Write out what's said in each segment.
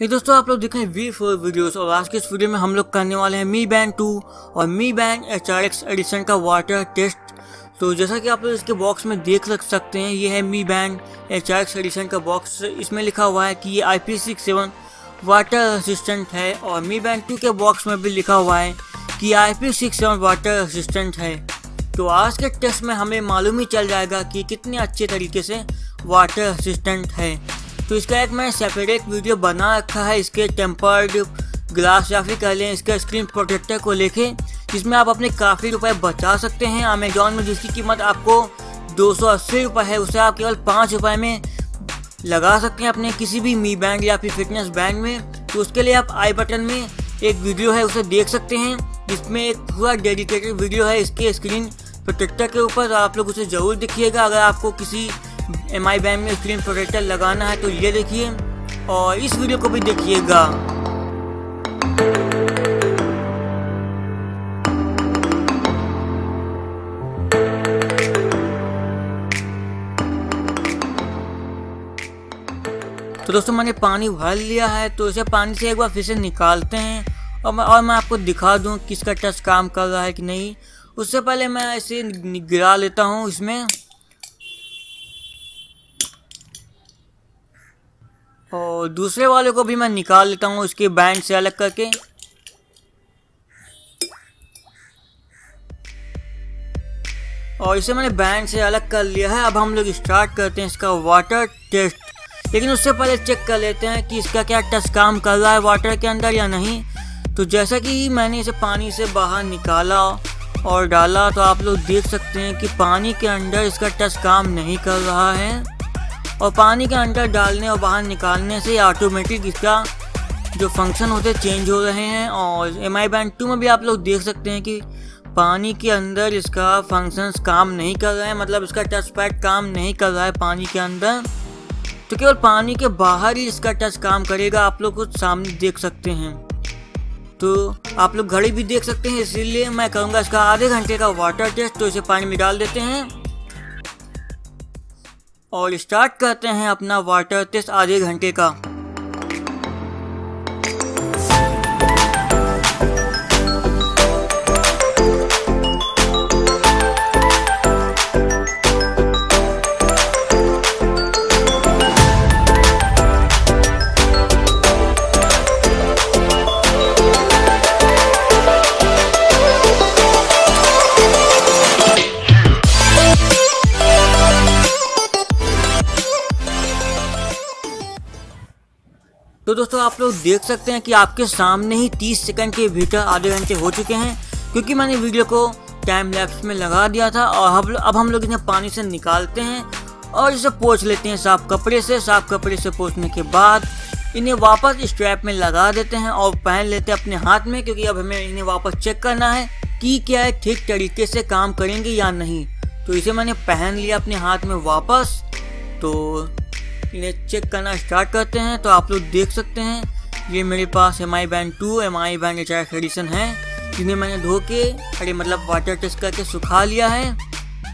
ये दोस्तों, आप लोग देख वी फोर वीडियोस और आज के इस वीडियो में हम लोग करने वाले हैं मी बैंड टू और Mi band H R X edition का वाटर टेस्ट तो जैसा कि आप लोग इसके बॉक्स में देख लग सकते हैं, ये है Mi band H R X edition का बॉक्स इसमें लिखा हुआ है कि ये I P six seven water resistant है, और मी बैंड टू के बॉक्स में भी लिखा हुआ है कि I P six seven water resistant है। तो आज के टेस्ट में हमें मालूम ही चल जाएगा कि कितने अच्छे तरीके से वाटर असिस्टेंट है। तो इसका एक मैंने सेपरेट वीडियो बना रखा है, इसके टेम्पर्ड ग्लास या फिर कह लें इसके स्क्रीन प्रोटेक्टर को लेके, जिसमें आप अपने काफ़ी रुपए बचा सकते हैं। अमेजोन में जिसकी कीमत आपको दो सौ अस्सी रुपये है, उसे आप केवल पाँच रुपये में लगा सकते हैं अपने किसी भी मी बैंड या फिर फिटनेस बैंड में। तो उसके लिए आप आई बटन में एक वीडियो है, उसे देख सकते हैं, जिसमें एक पूरा डेडिकेटेड वीडियो है, इसके स्क्रीन प्रोटेक्टर के ऊपर। आप लोग उसे ज़रूर देखिएगा, अगर आपको किसी एम आई बैंड में स्क्रीन प्रोटेक्टर लगाना है तो ये देखिए, और इस वीडियो को भी देखिएगा। तो दोस्तों, मैंने पानी भर लिया है तो इसे पानी से एक बार फिर से निकालते हैं, और मैं और मैं आपको दिखा दूँ किसका टच काम कर रहा है कि नहीं। उससे पहले मैं इसे गिरा लेता हूँ इसमें। और दूसरे वाले को भी मैं निकाल लेता हूँ उसके बैंड से अलग करके। और इसे मैंने बैंड से अलग कर लिया है। अब हम लोग स्टार्ट करते हैं इसका वाटर टेस्ट लेकिन उससे पहले चेक कर लेते हैं कि इसका क्या टच काम कर रहा है वाटर के अंदर या नहीं। तो जैसा कि मैंने इसे पानी से बाहर निकाला और डाला तो आप लोग देख सकते हैं कि पानी के अंदर इसका टच काम नहीं कर रहा है। और पानी के अंदर डालने और बाहर निकालने से ऑटोमेटिक इसका जो फ़ंक्शन होते चेंज हो रहे हैं। और एम आई बैंड टू में भी आप लोग देख सकते हैं कि पानी के अंदर इसका फ़ंक्शंस काम नहीं कर रहे हैं। मतलब इसका टच पैड काम नहीं कर रहा है पानी के अंदर। तो केवल पानी के बाहर ही इसका टच काम करेगा। आप लोग कुछ सामने देख सकते हैं। तो आप लोग घड़ी भी देख सकते हैं, इसीलिए मैं कहूँगा इसका आधे घंटे का वाटर टेस्ट तो इसे पानी में डाल देते हैं। और स्टार्ट करते हैं अपना वाटर टेस्ट आधे घंटे का। तो दोस्तों, आप लोग देख सकते हैं कि आपके सामने ही 30 सेकंड के भीतर आधे घंटे हो चुके हैं, क्योंकि मैंने वीडियो को टाइम लैप्स में लगा दिया था और अब अब हम लोग इन्हें पानी से निकालते हैं और इसे पोछ लेते हैं साफ़ कपड़े से। साफ़ कपड़े से पोछने के बाद इन्हें वापस स्ट्रैप में लगा देते हैं और पहन लेते हैं अपने हाथ में, क्योंकि अब हमें इन्हें वापस चेक करना है कि क्या है ठीक तरीके से काम करेंगे या नहीं। तो इसे मैंने पहन लिया अपने हाथ में वापस। तो इन्हें चेक करना स्टार्ट करते हैं तो आप लोग देख सकते हैं, ये मेरे पास M I band two M I band H edition है, जिन्हें मैंने धो के, अरे मतलब वाटर टेस्ट करके सुखा लिया है।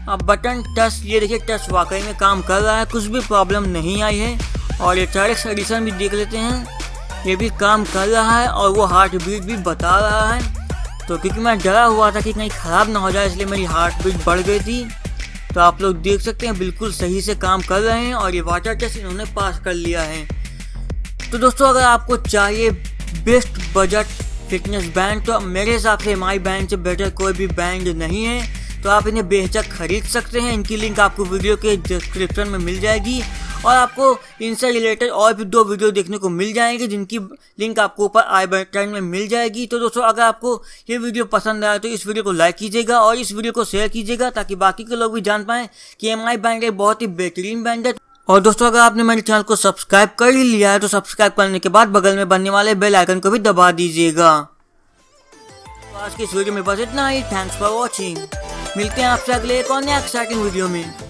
अब बटन टच ये देखिए टच वाकई में काम कर रहा है, कुछ भी प्रॉब्लम नहीं आई है, और एच आर एडिशन भी देख लेते हैं, ये भी काम कर रहा है, और वो हार्ट बीट भी बता रहा है। तो क्योंकि मैं डरा हुआ था कि कहीं ख़राब ना हो जाए, इसलिए मेरी हार्ट बीट बढ़ गई थी। तो आप लोग देख सकते हैं, बिल्कुल सही से काम कर रहे हैं और ये वाटर टेस्ट इन्होंने पास कर लिया है। तो दोस्तों, अगर आपको चाहिए बेस्ट बजट फिटनेस बैंड तो मेरे हिसाब से माई बैंड से बेटर कोई भी बैंड नहीं है। तो आप इन्हें बेहतर खरीद सकते हैं। इनकी लिंक आपको वीडियो के डिस्क्रिप्शन में मिल जाएगी। और आपको इनसे रिलेटेड और भी दो वीडियो देखने को मिल जाएँगे, जिनकी लिंक आपको ऊपर आई बटन में मिल जाएगी। तो दोस्तों, अगर आपको ये वीडियो पसंद आया तो इस वीडियो को लाइक कीजिएगा और इस वीडियो को शेयर कीजिएगा, ताकि बाकी के लोग भी जान पाएँ कि एम आई बैंड एक बहुत ही बेहतरीन बैंक है। और दोस्तों, अगर आपने मेरे चैनल को सब्सक्राइब कर ही लिया है तो सब्सक्राइब करने के बाद बगल में बनने वाले बेल आइकन को भी दबा दीजिएगा। तो आज की इस वीडियो में बस इतना ही। थैंक्स फॉर वॉचिंग मिलते हैं आपसे अगले एक और नया एक्साइटिंग वीडियो में।